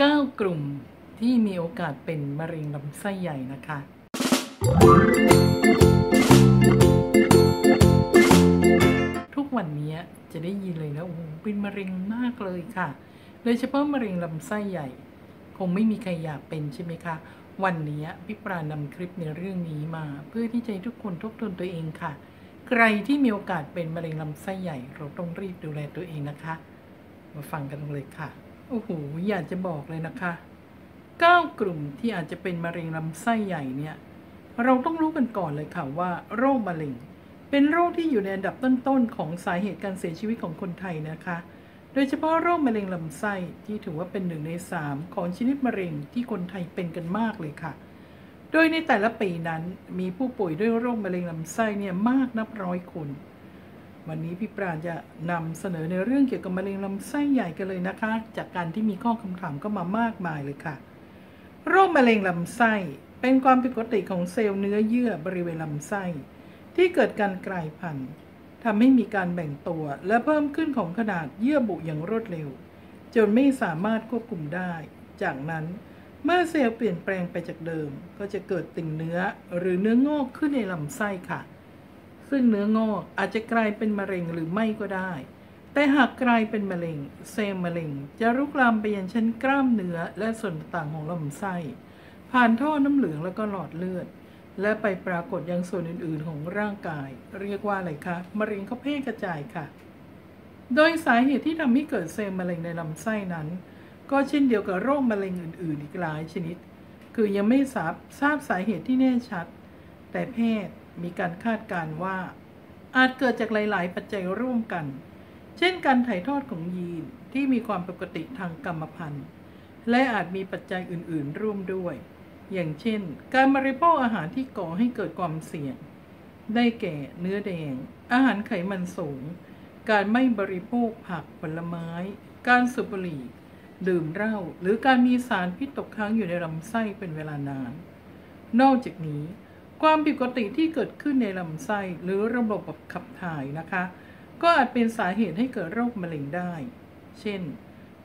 9 กลุ่มที่มีโอกาสเป็นมะเร็งลำไส้ใหญ่นะคะ ทุกวันนี้จะได้ยินเลยนะโอ้โหเป็นมะเร็งมากเลยค่ะ โดยเฉพาะมะเร็งลำไส้ใหญ่ คงไม่มีใครอยากเป็นใช่ไหมคะ วันนี้พี่ปรานำคลิปในเรื่องนี้มา เพื่อที่จะให้ทุกคนทบทวนตัวเองค่ะ ใครที่มีโอกาสเป็นมะเร็งลำไส้ใหญ่ เราต้องรีบดูแลตัวเองนะคะ มาฟังกันเลยค่ะ โอ้โห อยากจะบอกเลยนะคะ 9 กลุ่มที่อาจจะเป็นมะเร็งลำไส้ใหญ่เนี่ย เราต้องรู้กันก่อนเลยค่ะว่า โรคมะเร็ง เป็นโรคที่อยู่ในอันดับต้นๆของสาเหตุการเสียชีวิตของคนไทยนะคะ โดยเฉพาะโรคมะเร็งลำไส้ที่ถือว่าเป็นหนึ่งในสามของชนิดมะเร็งที่คนไทยเป็นกันมากเลยค่ะ โดยในแต่ละปีนั้นมีผู้ป่วยด้วยโรคมะเร็งลำไส้เนี่ยมากนับร้อยคน วันนี้พี่ปราณจะนำเสนอในเรื่องเกี่ยวกับมะเร็งลำไส้ใหญ่กันเลยนะคะ จากการที่มีข้อคำถามก็มามากมายเลยค่ะ โรคมะเร็งลำไส้เป็นความผิดปกติของเซลล์เนื้อเยื่อบริเวณลำไส้ ที่เกิดการกลายพันธุ์ทำให้มีการแบ่งตัวและเพิ่มขึ้นของขนาดเยื่อบุอย่างรวดเร็ว จนไม่สามารถควบคุมได้ จากนั้นเมื่อเซลล์เปลี่ยนแปลงไปจากเดิม ก็จะเกิดติ่งเนื้อหรือเนื้องอกขึ้นในลำไส้ค่ะ ซึ่งเนื้องอกอาจจะกลายเป็นมะเร็งหรือไม่ก็ได้ แต่หากกลายเป็นมะเร็ง เซลล์มะเร็ง จะรุกลามไปยังชั้นกล้ามเนื้อและส่วนต่างของลำไส้ ผ่านท่อน้ำเหลืองแล้วก็หลอดเลือด และไปปรากฏยังส่วนอื่น ๆ ของร่างกาย เรียกว่าอะไรคะมะเร็งเข้าเพศกระจายค่ะ โดยสาเหตุที่ทำให้เกิดเซลล์มะเร็งในลำไส้นั้น ก็เช่นเดียวกับโรคมะเร็งอื่น ๆ อีกหลายชนิด คือยังไม่ทราบทราบสาเหตุที่แน่ชัด แต่แพทย์ มีการคาดการณ์ว่า อาจเกิดจากหลาย ๆ ปัจจัยร่วมกัน เช่นการถ่ายทอดของยีนที่มีความปกติทางกรรมพันธุ์ และอาจมีปัจจัยอื่น ๆ ร่วมด้วย อย่างเช่น การบริโภคอาหารที่ก่อให้เกิดความเสี่ยง ได้แก่เนื้อแดง อาหารไขมันสูง การไม่บริโภคผักผลไม้ การสูบบุหรี่ดื่มเหล้าหรือการมีสารพิษตกค้างอยู่ในลำไส้เป็นเวลานาน นอกจากนี้ ความผิดปกติที่เกิดขึ้นในลำไส้หรือระบบขับถ่ายนะคะ ก็อาจเป็นสาเหตุให้เกิดโรคมะเร็งได้ เช่น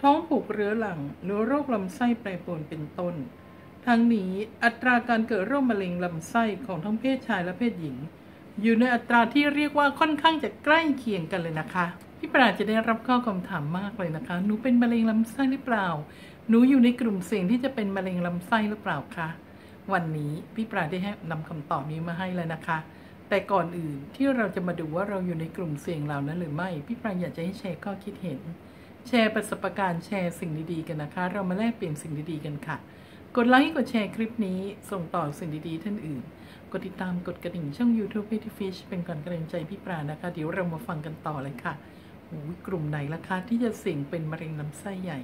ท้องผูกเรื้อรังหรือโรคลำไส้แปรปรวนเป็นต้น ทั้งนี้อัตราการเกิดโรคมะเร็งลำไส้ของทั้งเพศชายและเพศหญิง อยู่ในอัตราที่เรียกว่าค่อนข้างจะใกล้เคียงกันเลยนะคะพี่ปราจะได้รับข้อคำถามมากเลยนะคะ หนูเป็นมะเร็งลำไส้หรือเปล่า หนูอยู่ในกลุ่มเสี่ยงที่จะเป็นมะเร็งลำไส้หรือเปล่าคะ วันนี้พี่ปราได้ให้นำคำตอบนี้มาให้แล้วนะคะ แต่ก่อนอื่นที่เราจะมาดูว่าเราอยู่ในกลุ่มเสี่ยงเหล่านั้นหรือไม่ พี่ปราอยากจะให้แชร์ข้อคิดเห็น แชร์ประสบการณ์แชร์สิ่งดีๆกันนะคะ เรามาแลกเปลี่ยนสิ่งดีๆกันค่ะ กดไลค์กดแชร์คลิปนี้ส่งต่อสิ่งดีๆท่านอื่น กดติดตามกดกระดิ่งช่อง YouTube p e t y Fish เป็นก่อนกำลังใจพี่ปรานะคะ เดี๋ยวเรามาฟังกันต่อเลยค่ะโอ้ยกลุ่มไหนล่ะคะที่จะเสี่ยงเป็นมะเร็งลำไส้ใหญ่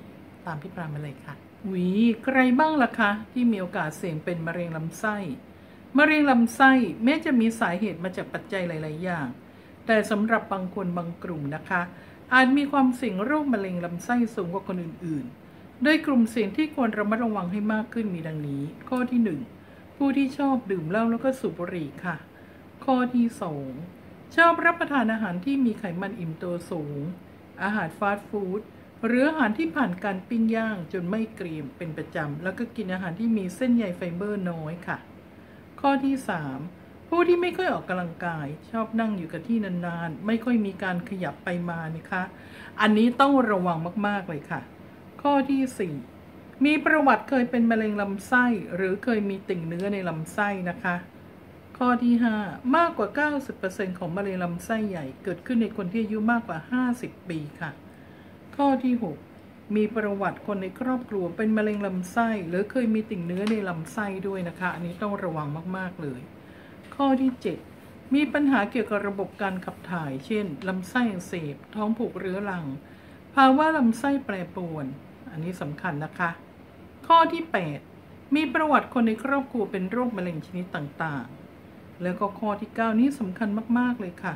ตามพี่ปรามาเลยค่ะ วิใครบ้างล่ะคะ ที่มีโอกาสเสี่ยงเป็นมะเร็งลำไส้มะเร็งลำไส้แม้จะมีสาเหตุมาจากปัจจัยหลาย ๆ อย่าง แต่สำหรับบางคนบางกลุ่มนะคะ อาจมีความเสี่ยงโรคมะเร็งลำไส้สูงกว่าคนอื่น ๆ โดยกลุ่มเสี่ยงที่ควรระมัดระวังให้มากขึ้นมีดังนี้ ข้อที่ 1 ผู้ที่ชอบดื่มเหล้าแล้วก็สูบบุหรี่ค่ะ ข้อที่ 2 ชอบรับประทานอาหารที่มีไขมันอิ่มตัวสูง อาหารฟาสต์ฟู้ด หรืออาหารที่ผ่านการปิ้งย่างจนไม่เกรียมเป็นประจำ แล้วก็กินอาหารที่มีเส้นใยไฟเบอร์น้อยค่ะ ข้อที่ 3 ผู้ที่ไม่ค่อยออกกำลังกาย ชอบนั่งอยู่กับที่นานๆ ไม่ค่อยมีการขยับไปมานะคะ อันนี้ต้องระวังมากๆเลยค่ะ ข้อที่ 4 มีประวัติเคยเป็นมะเร็งลำไส้ หรือเคยมีติ่งเนื้อในลำไส้นะคะข้อที่ 5 มากกว่า 90%ของมะเร็งลำไส้ใหญ่ เกิดขึ้นในคนที่อายุมากกว่า 50 ปีค่ะ ข้อที่6มีประวัติคนในครอบครัวเป็นมะเร็งลำไส้ หรือเคยมีติ่งเนื้อในลำไส้ด้วยนะคะ อันนี้ต้องระวังมาก ๆ เลย ข้อที่ 7 มีปัญหาเกี่ยวกับระบบการขับถ่าย เช่นลำไส้อักเสบ ท้องผูกเรื้อรัง ภาวะลำไส้แปรปรวน อันนี้สำคัญนะคะ ข้อที่ 8 มีประวัติคนในครอบครัวเป็นโรคมะเร็งชนิดต่างๆ แล้วก็ข้อที่ 9 นี้สำคัญมากๆเลยค่ะ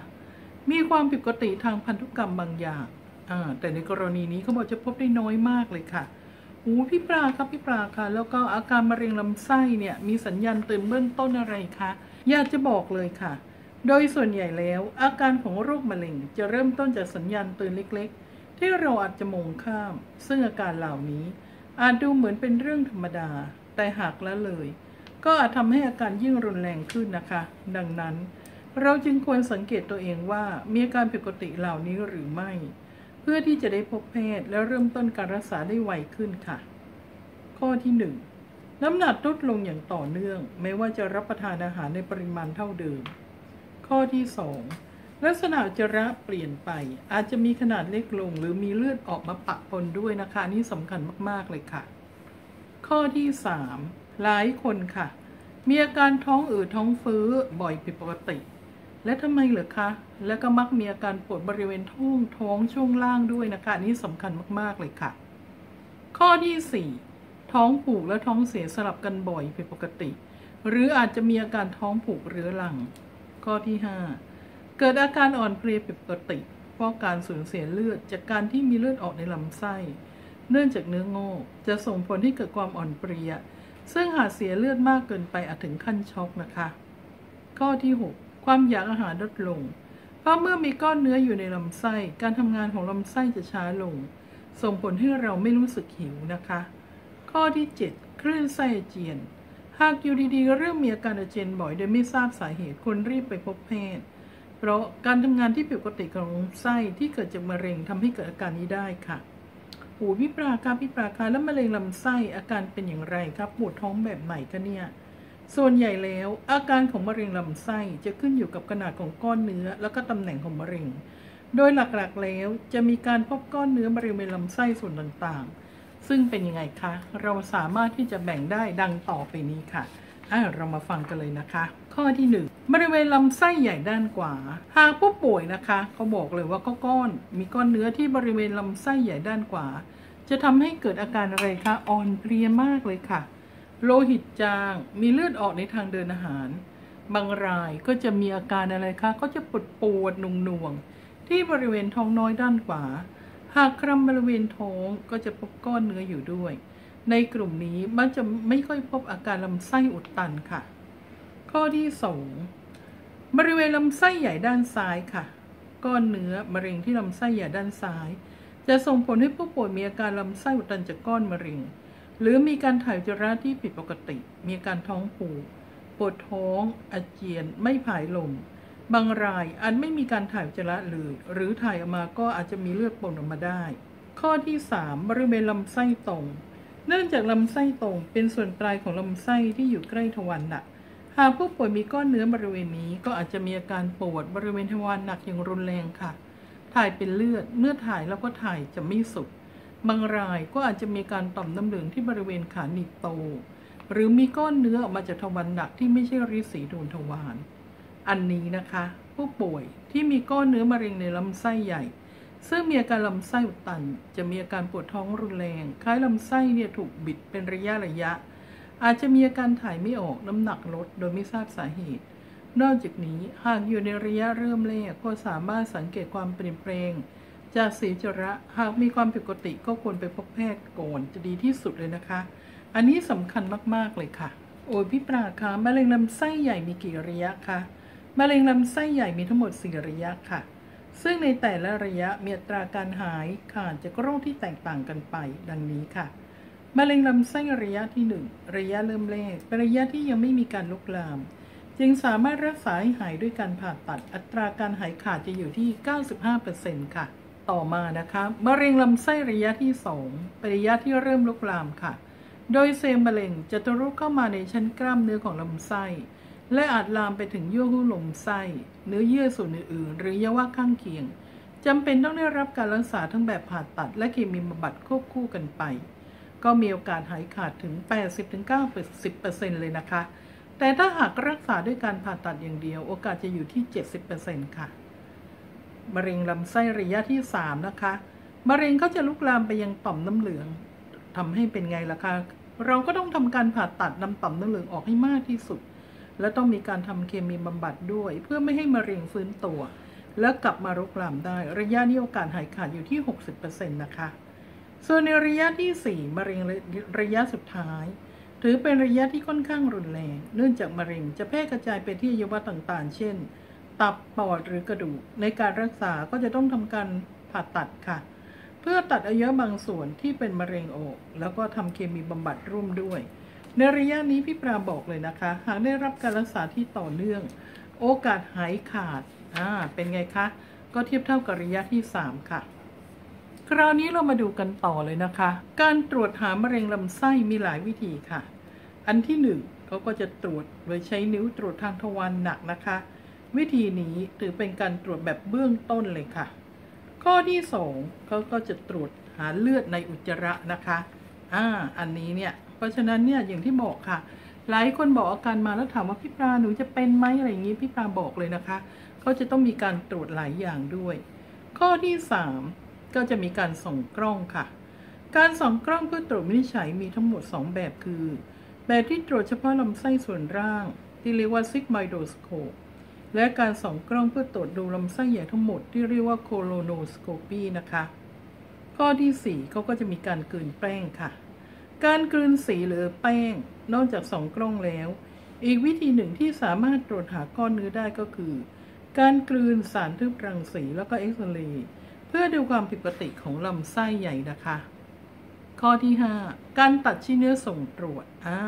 มีความผิดปกติทางพันธุกรรมบางอย่าง แต่ในกรณีนี้เขาบอกจะพบได้น้อยมากเลยค่ะโอ้พี่ปลาครับพี่ปลาค่ะ แล้วก็อาการมะเร็งลำไส้เนี่ยมีสัญญาณเตือนเบื้องต้นอะไรคะอยากจะบอกเลยค่ะ โดยส่วนใหญ่แล้ว อาการของโรคมะเร็งจะเริ่มต้นจากสัญญาณเตือนเล็ก ๆ ที่เราอาจจะมองข้าม ซึ่งอาการเหล่านี้ อาจดูเหมือนเป็นเรื่องธรรมดา แต่หากละเลย ก็อาจทำให้อาการยิ่งรุนแรงขึ้นนะคะ ดังนั้น เราจึงควรสังเกตตัวเองว่ามีอาการผิดปกติเหล่านี้หรือไม่ พื่อที่จะได้พบแพทย์และเริ่มต้นการรักษาได้ไวขึ้นค่ะ ข้อที่ 1 น้ำหนักลดลงอย่างต่อเนื่อง ไม่ว่าจะรับประทานอาหารในปริมาณเท่าเดิม ข้อที่ 2 ลักษณะจระเปลี่ยนไป อาจจะมีขนาดเล็กลง หรือมีเลือดออกมาปะปนด้วยนะคะนี่สำคัญมากๆเลยค่ะ ข้อที่ 3 หลายคนค่ะ มีอาการท้องอืดท้องเฟ้อบ่อยผิดปกติ และทำไมเหรอคะ และก็มักมีอาการปวดบริเวณท้องท้องช่วงล่างด้วยนะคะอันนี่สำคัญมากๆเลยค่ะ ข้อที่ 4 ท้องผูกและท้องเสียสลับกันบ่อยผิดปกติ หรืออาจจะมีอาการท้องผูกเรื้อรัง ข้อที่ 5 เกิดอาการอ่อนเพลียผิดปกติ เพราะการสูญเสียเลือดจากการที่มีเลือดออกในลำไส้ เนื่องจากเนื้องอกจะส่งผลให้เกิดความอ่อนเพลียซึ่งหากเสียเลือดมากเกินไปอาจถึงขั้นช็อกนะคะ ข้อที่ 6 ความอยากอาหารลดลง เพราะเมื่อมีก้อนเนื้ออยู่ในลำไส้ การทำงานของลำไส้จะช้าลง ส่งผลให้เราไม่รู้สึกหิวนะคะ ข้อที่ 7 คลื่นไส้เจียน หากอยู่ดีๆ เริ่มมีอาการอาเจียนบ่อยโดยไม่ทราบสาเหตุควรรีบไปพบแพทย์ เพราะการทำงานที่ผิดปกติของลำไส้ที่เกิดจากมะเร็งทำให้เกิดอาการนี้ได้ค่ะหูพิปราคาพิปราคาแล้วมะเร็งลำไส้อาการเป็นอย่างไรครับปวดท้องแบบไหนคะเนี่ย ส่วนใหญ่แล้ว อาการของมะเร็งลำไส้จะขึ้นอยู่กับขนาดของก้อนเนื้อ แล้วก็ตำแหน่งของมะเร็ง โดยหลักๆแล้วจะมีการพบก้อนเนื้อบริเวณลำไส้ส่วนต่างๆ ซึ่งเป็นยังไงคะ เราสามารถที่จะแบ่งได้ดังต่อไปนี้ค่ะอะเรามาฟังกันเลยนะคะ ข้อที่ 1 บริเวณลำไส้ใหญ่ด้านขวา หากผู้ป่วยนะคะเขาบอกเลยว่าก็ก้อน มีก้อนเนื้อที่บริเวณลำไส้ใหญ่ด้านขวา จะทำให้เกิดอาการอะไรคะ อ่อนเพลียมากเลยค่ะ โลหิตจางมีเลือดออกในทางเดินอาหาร บางรายก็จะมีอาการอะไรคะ ก็จะปวดปวดหน่วงที่บริเวณท้องน้อยด้านขวา หากคลำบริเวณท้องก็จะพบก้อนเนื้ออยู่ด้วย ในกลุ่มนี้มักจะไม่ค่อยพบอาการลำไส้อุดตันค่ะ ข้อที่สองบริเวณลำไส้ใหญ่ด้านซ้ายค่ะ ก้อนเนื้อมะเร็งที่ลำไส้ใหญ่ด้านซ้าย จะส่งผลให้ผู้ป่วยมีอาการลำไส้อุดตันจากก้อนมะเร็ง หรือมีการถ่ายอุจจาระที่ผิดปกติ มีการท้องผูกปวดท้อง อาเจียน ไม่ผายลม บางรายอาจไม่มีการถ่ายอุจจาระเลยหรือถ่ายออกมาก็อาจจะมีเลือดปนออกมาได้ ข้อที่ 3 บริเวณลำไส้ตรง เนื่องจากลำไส้ตรงเป็นส่วนปลายของลำไส้ที่อยู่ใกล้ทวารหนัก หากผู้ป่วยมีก้อนเนื้อบริเวณนี้ก็อาจจะมีอาการปวดบริเวณทวารหนักอย่างรุนแรงค่ะ ถ่ายเป็นเลือด เมื่อถ่ายแล้วก็ถ่ายจะไม่สุด บางรายก็อาจจะมีการต่อมน้ำเหลืองที่บริเวณขาหนีบโต หรือมีก้อนเนื้อออกมาจากทวารหนักที่ไม่ใช่ริสีดวงทวาร อันนี้นะคะ ผู้ป่วยที่มีก้อนเนื้อมะเร็งในลำไส้ใหญ่ ซึ่งมีอาการลำไส้อุดตัน จะมีอาการปวดท้องรุนแรง คล้ายลำไส้เนี่ยถูกบิดเป็นระยะระยะ อาจจะมีอาการถ่ายไม่ออกน้ำหนักลดโดยไม่ทราบสาเหตุ นอกจากนี้หากอยู่ในระยะเริ่มแรกก็สามารถสังเกตความเปลี่ยนแปลง จากสีจระหากมีความผิดปกติก็ควรไปพบแพทย์ก่อนจะดีที่สุดเลยนะคะ อันนี้สำคัญมากๆเลยค่ะ โอ้ยพี่ปราคะมะเร็งลำไส้ใหญ่มีกี่ระยะคะมะเร็งลำไส้ใหญ่มีทั้งหมด 4 ระยะค่ะ ซึ่งในแต่ละระยะมีอัตราการหายขาดจากโรคที่แตกต่างกันไปดังนี้ค่ะมะเร็งลำไส้ระยะที่ 1 ระยะเริ่มแรกเป็นระยะที่ยังไม่มีการลุกลาม จึงสามารถรักษาให้หายด้วยการผ่าตัดอัตราการหายขาดจะอยู่ที่ 95%ค่ะ ต่อมานะคะมะเร็งลำไส้ระยะที่ 2 เป็นระยะที่เริ่มลุกลามค่ะ โดยเซลล์มะเร็งจะทะลุเข้ามาในชั้นกล้ามเนื้อของลำไส้ และอาจลามไปถึงเยื่อหุ้มลำไส้เนื้อเยื่อส่วนอื่นๆ หรือเยาวะข้างเคียงจำเป็นต้องได้รับการรักษาทั้งแบบผ่าตัด และเคมีบำบัดควบคู่กันไป ก็มีโอกาสหายขาดถึง 80-90%เลยนะคะ แต่ถ้าหากรักษาด้วยการผ่าตัดอย่างเดียว โอกาสจะอยู่ที่ 70%ค่ะ มะเร็งลำไส้ระยะที่ 3 นะคะ มะเร็งก็จะลุกลามไปยังต่อมน้ำเหลืองทำให้เป็นไงล่ะคะเราก็ต้องทำการผ่าตัดนำต่อมน้ำเหลืองออกให้มากที่สุด และต้องมีการทำเคมีบำบัดด้วย เพื่อไม่ให้มะเร็งฟื้นตัว และกลับมาลุกลามได้ ระยะนี้โอกาสหายขาดอยู่ที่ 60%นะคะ ส่วนในระยะที่ 4 มะเร็งระยะสุดท้าย ถือเป็นระยะที่ค่อนข้างรุนแรง เนื่องจากมะเร็งจะแพร่กระจายไปที่อวัยวะต่างๆ เช่น ตับปอดหรือกระดูก ในการรักษาก็จะต้องทำการผ่าตัดค่ะ เพื่อตัดอวัยวะบางส่วนที่เป็นมะเร็งออก แล้วก็ทำเคมีบำบัดร่วมด้วย ในระยะนี้พี่ปราบอกเลยนะคะ หากได้รับการรักษาที่ต่อเนื่อง โอกาสหายขาดอ่าเป็นไงคะ ก็เทียบเท่ากับระยะที่ 3 ค่ะคราวนี้เรามาดูกันต่อเลยนะคะ การตรวจหามะเร็งลำไส้มีหลายวิธีค่ะ อันที่หนึ่งเขาก็จะตรวจโดยใช้นิ้วตรวจทางทวารหนักนะคะ วิธีนี้ถือเป็นการตรวจแบบเบื้องต้นเลยค่ะ ข้อที่สองเขาก็จะตรวจหาเลือดในอุจจาระนะคะอ่าอันนี้เนี่ย เพราะฉะนั้นเนี่ยอย่างที่บอกค่ะ หลายคนบอกอาการมาแล้วถามว่าพี่ปลาหนูจะเป็นไหมอะไรอย่างนี้พี่ปลาบอกเลยนะคะเขาจะต้องมีการตรวจหลายอย่างด้วย ข้อที่สามก็จะมีการส่องกล้องค่ะ การส่องกล้องเพื่อตรวจวินิจฉัยมีทั้งหมด 2 แบบคือ แบบที่ตรวจเฉพาะลำไส้ส่วนร่าง ที่เรียกว่าซิกไมโดสโคป และการส่องกล้องเพื่อตรวจดูลำไส้ใหญ่ทั้งหมดที่เรียกว่าโคโลโนสโคปีนะคะ ข้อที่ 4เขาก็จะมีการกลืนแป้งค่ะ การกลืนสีหรือแป้ง นอกจากส่องกล้องแล้ว อีกวิธีหนึ่งที่สามารถตรวจหาก้อนเนื้อได้ก็คือ การกลืนสารทึบรังสีแล้วก็เอ็กซเรย์เพื่อดูความผิดปกติของลำไส้ใหญ่นะคะ ข้อที่ 5 การตัดชิ้นเนื้อส่งตรวจอ่า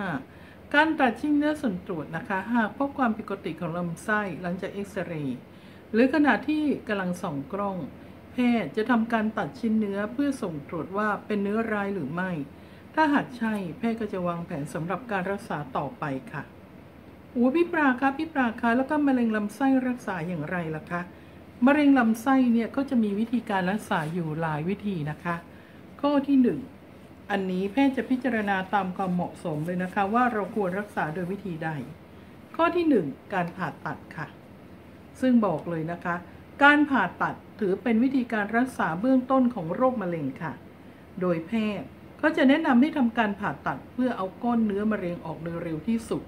การตัดชิ้นเนื้อส่วนตรวจนะคะ หากพบความผิดปกติของลำไส้หลังจากเอ็กซเรย์หรือขณะที่กำลังส่องกล้อง แพทย์จะทำการตัดชิ้นเนื้อเพื่อส่งตรวจว่าเป็นเนื้อร้ายหรือไม่ ถ้าหากใช่แพทย์ก็จะวางแผนสำหรับการรักษาต่อไปค่ะโอ้พี่ปราคะพี่ปราคะแล้วก็มะเร็งลำไส้รักษาอย่างไรล่ะคะมะเร็งลำไส้เนี่ยก็จะมีวิธีการรักษาอยู่หลายวิธีนะคะ ข้อที่หนึ่ง อันนี้แพทย์จะพิจารณาตามความเหมาะสมเลยนะคะ ว่าเราควรรักษาโดยวิธีใด ข้อที่ 1 การผ่าตัดค่ะ ซึ่งบอกเลยนะคะ การผ่าตัดถือเป็นวิธีการรักษาเบื้องต้นของโรคมะเร็งค่ะ โดยแพทย์ก็จะแนะนำให้ทำการผ่าตัดเพื่อเอาก้อนเนื้อมะเร็งออกโดยเร็วที่สุด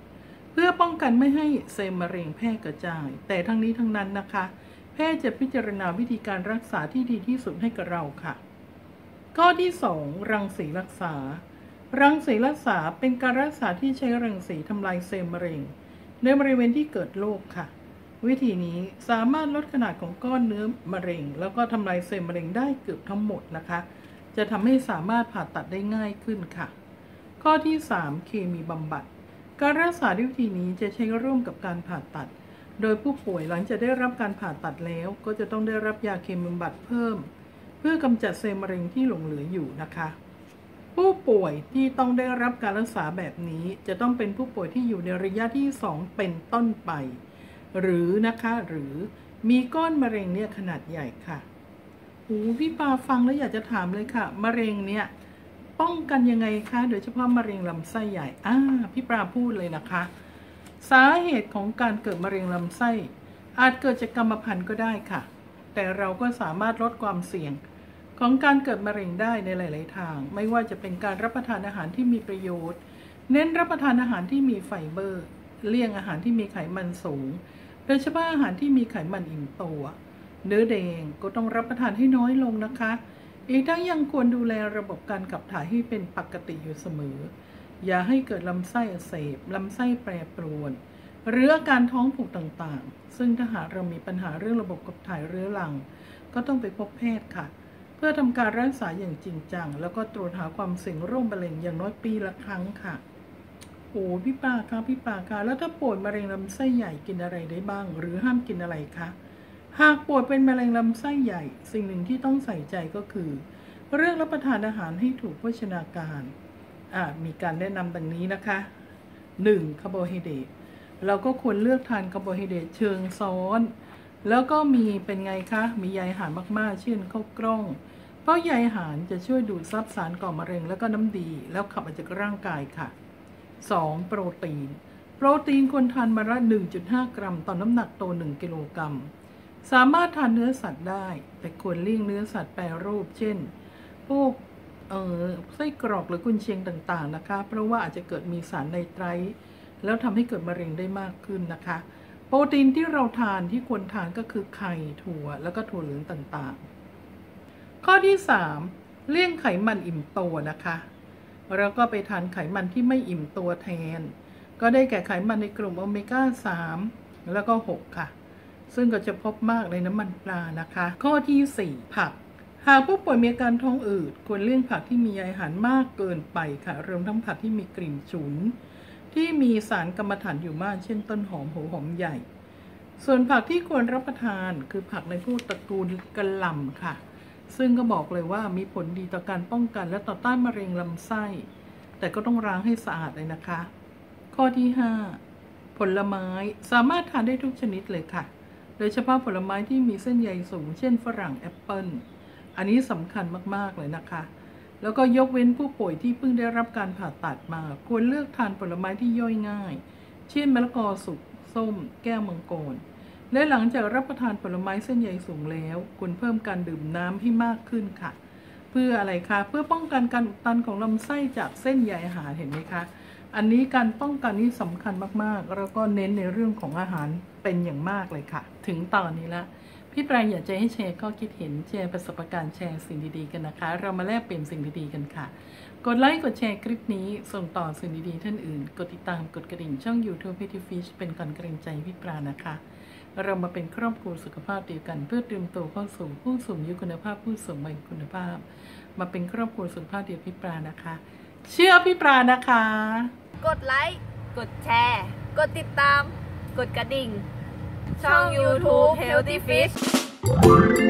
เพื่อป้องกันไม่ให้เซลล์มะเร็งแพร่กระจาย แต่ทั้งนี้ทั้งนั้นนะคะ แพทย์จะพิจารณาวิธีการรักษาที่ดีที่สุดให้กับเราค่ะ ข้อที่2รังสีรักษา รังสีรักษาเป็นการรักษาที่ใช้รังสีทำลายเซลล์มะเร็ง ในบริเวณที่เกิดโรคค่ะ วิธีนี้สามารถลดขนาดของก้อนเนื้อมะเร็ง แล้วก็ทำลายเซลล์มะเร็งได้เกือบทั้งหมดนะคะ จะทำให้สามารถผ่าตัดได้ง่ายขึ้นค่ะ ข้อที่ 3 เคมีบำบัด การรักษาด้วยวิธีนี้จะใช้ร่วมกับการผ่าตัด โดยผู้ป่วยหลังจากได้รับการผ่าตัดแล้ว ก็จะต้องได้รับยาเคมีบำบัดเพิ่ม เพื่อกำจัดเซลล์มะเร็งที่หลงเหลืออยู่นะคะ ผู้ป่วยที่ต้องได้รับการรักษาแบบนี้จะต้องเป็นผู้ป่วยที่อยู่ในระยะที่ 2 เป็นต้นไป หรือนะคะหรือมีก้อนมะเร็งเนี่ยขนาดใหญ่ค่ะโอ้พี่ปาฟังแล้วอยากจะถามเลยค่ะ มะเร็งเนี่ยป้องกันยังไงคะ โดยเฉพาะมะเร็งลำไส้ใหญ่อ่าพี่ปาพูดเลยนะคะ สาเหตุของการเกิดมะเร็งลำไส้ อาจเกิดจากกรรมพันธุ์ก็ได้ค่ะ แต่เราก็สามารถลดความเสี่ยง ของการเกิดมะเร็งได้ในหลาย ๆ ทาง ไม่ว่าจะเป็นการรับประทานอาหารที่มีประโยชน์ เน้นรับประทานอาหารที่มีไฟเบอร์ เลี่ยงอาหารที่มีไขมันสูง โดยเฉพาะอาหารที่มีไขมันอิ่มตัว เนื้อแดงก็ต้องรับประทานให้น้อยลงนะคะ อีกทั้งยังควรดูแลระบบการขับถ่ายให้เป็นปกติอยู่เสมอ อย่าให้เกิดลำไส้อักเสบลำไส้แปรปรวน หรืออาการท้องผูกต่าง ๆ ซึ่งถ้าหากเรามีปัญหาเรื่องระบบขับถ่ายเรื้อรัง ก็ต้องไปพบแพทย์ค่ะ พื่อทำการรักษาอย่างจริงจัง แล้วก็ตรวจหาความเสี่ยงโรคมะเร็งอย่างน้อยปีละครั้งค่ะโอ้พี่ปาคะพี่ปาคะแล้วถ้าป่วยมะเร็งลำไส้ใหญ่กินอะไรได้บ้าง หรือห้ามกินอะไรคะหากป่วยเป็นมะเร็งลำไส้ใหญ่ สิ่งหนึ่งที่ต้องใส่ใจก็คือ เรื่องรับประทานอาหารให้ถูกโภชนาการอ่ามีการแนะนำดังนี้นะคะ 1. คาร์โบไฮเดรตเราก็ควรเลือกทานคาร์โบไฮเดรตเชิงซ้อน แล้วก็มีเป็นไงคะ มีใยอาหารมากๆ เช่นข้าวกล้อง เพราะใยอาหารจะช่วยดูดซับสารก่อมะเร็ง แล้วก็น้ำดี แล้วขับออกจากร่างกายค่ะ 2. โปรตีน โปรตีนควรทานมาละ 1.5 กรัมต่อนน้ำหนักโต 1 กิโลกรัม สามารถทานเนื้อสัตว์ได้ แต่ควรเลี่ยงเนื้อสัตว์แปรรูป เช่น พวกเอ่อไส้กรอกหรือกุนเชียงต่างๆนะคะ เพราะว่าอาจจะเกิดมีสารไนไตรแล้วทำให้เกิดมะเร็งได้มากขึ้นนะคะ โปรตีนที่เราทานที่ควรทานก็คือไข่ถั่วแล้วก็ถั่วเหลืองต่างๆ ข้อที่ 3 เลี่ยงไขมันอิ่มตัวนะคะแล้วก็ไปทานไขมันที่ไม่อิ่มตัวแทน ก็ได้แก่ไขมันในกลุ่มโอเมก้า 3 แล้วก็ 6 ค่ะ ซึ่งก็จะพบมากในน้ำมันปลานะคะ ข้อที่ 4 ผัก หากผู้ป่วยมีอาการท้องอืดควรเลี่ยงผักที่มีใยอาหารมากเกินไปค่ะรวมทั้งผักที่มีกลิ่นฉุน ที่มีสารกรรมฐานอยู่มาก เช่นต้นหอมหัวหอมใหญ่ ส่วนผักที่ควรรับประทานคือผักในพวกตระกูลกระหล่ำค่ะ ซึ่งก็บอกเลยว่ามีผลดีต่อการป้องกันและต่อต้านมะเร็งลำไส้ แต่ก็ต้องล้างให้สะอาดเลยนะคะ ข้อที่ 5 ผลไม้สามารถทานได้ทุกชนิดเลยค่ะ โดยเฉพาะผลไม้ที่มีเส้นใยสูง เช่นฝรั่งแอปเปิลอันนี้สำคัญมากๆเลยนะคะ แล้วก็ยกเว้นผู้ป่วยที่เพิ่งได้รับการผ่าตัดมา ควรเลือกทานผลไม้ที่ย่อยง่าย เช่นมะละกอสุกส้ม แก้วมังกร และหลังจากรับประทานผลไม้เส้นใยสูงแล้ว ควรเพิ่มการดื่มน้ำให้มากขึ้นค่ะ เพื่ออะไรคะ เพื่อป้องกันการอุดตันของลำไส้จากเส้นใยอาหารเห็นไหมคะ อันนี้การป้องกันนี่สำคัญมากๆ แล้วก็เน้นในเรื่องของอาหารเป็นอย่างมากเลยค่ะ ถึงตอนนี้ละ พี่ปรายอยากจะให้แชร์ข้อคิดเห็นแชร์ประสบการณ์แชร์สิ่งดีๆกันนะคะ เรามาแลกเปลี่ยนสิ่งดีๆกันค่ะ กดไลค์กดแชร์คลิปนี้ส่งต่อสิ่งดีๆท่านอื่น กดติดตามกดกระดิ่งช่อง YouTube พิธีฟิชเป็นก่อนกระดิ่งใจพี่ปรานะคะ เรามาเป็นครอบครัวสุขภาพเดียวกัน เพื่อเตรียมตัวเข้าสู่ผู้สูงอายุคุณภาพผู้สูงวัยคุณภาพ มาเป็นครอบครัวสุขภาพเดียวพี่ปรานะคะ เชื่อพี่ปรานะคะ กดไลค์กดแชร์ กดติดตาม กดกระดิ่ง ช่อง YouTube Healthy Fish